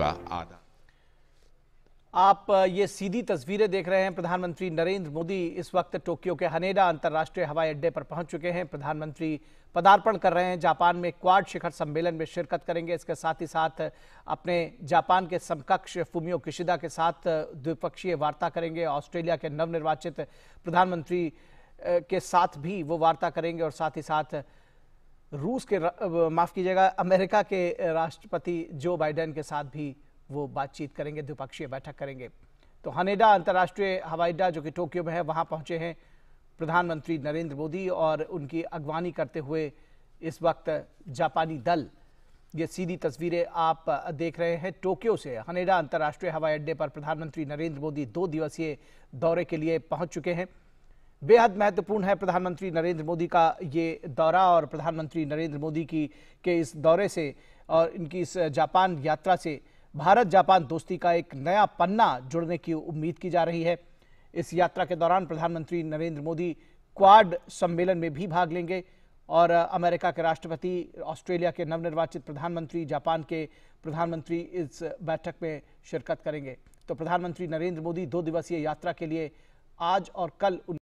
का आदान आप ये सीधी तस्वीरें देख रहे हैं। प्रधानमंत्री नरेंद्र मोदी इस वक्त टोक्यो के हनेडा अंतर्राष्ट्रीय हवाई अड्डे पर पहुँच चुके हैं। प्रधानमंत्री पदार्पण कर रहे हैं। जापान में क्वाड शिखर सम्मेलन में शिरकत करेंगे। इसके साथ ही साथ अपने जापान के समकक्ष फुमियो किशिदा के साथ द्विपक्षीय वार्ता करेंगे। ऑस्ट्रेलिया के नवनिर्वाचित प्रधानमंत्री के साथ भी वो वार्ता करेंगे और साथ ही साथ रूस के माफ़ कीजिएगा, अमेरिका के राष्ट्रपति जो बाइडेन के साथ भी वो बातचीत करेंगे, द्विपक्षीय बैठक करेंगे। तो हनेडा, अंतर्राष्ट्रीय हवाई अड्डा जो कि टोक्यो में है, वहाँ पहुँचे हैं प्रधानमंत्री नरेंद्र मोदी और उनकी अगवानी करते हुए इस वक्त जापानी दल। ये सीधी तस्वीरें आप देख रहे हैं। टोक्यो से हनेडा अंतर्राष्ट्रीय हवाई अड्डे पर प्रधानमंत्री नरेंद्र मोदी दो दिवसीय दौरे के लिए पहुँच चुके हैं। बेहद महत्वपूर्ण है प्रधानमंत्री नरेंद्र मोदी का ये दौरा और प्रधानमंत्री नरेंद्र मोदी की, के इस दौरे से और इनकी इस जापान यात्रा से भारत जापान दोस्ती का एक नया पन्ना जुड़ने की उम्मीद की जा रही है। इस यात्रा के दौरान प्रधानमंत्री नरेंद्र मोदी क्वाड सम्मेलन में भी भाग लेंगे और अमेरिका के राष्ट्रपति, ऑस्ट्रेलिया के नवनिर्वाचित प्रधानमंत्री, जापान के प्रधानमंत्री इस बैठक में शिरकत करेंगे। तो प्रधानमंत्री नरेंद्र मोदी दो दिवसीय यात्रा के लिए आज और कल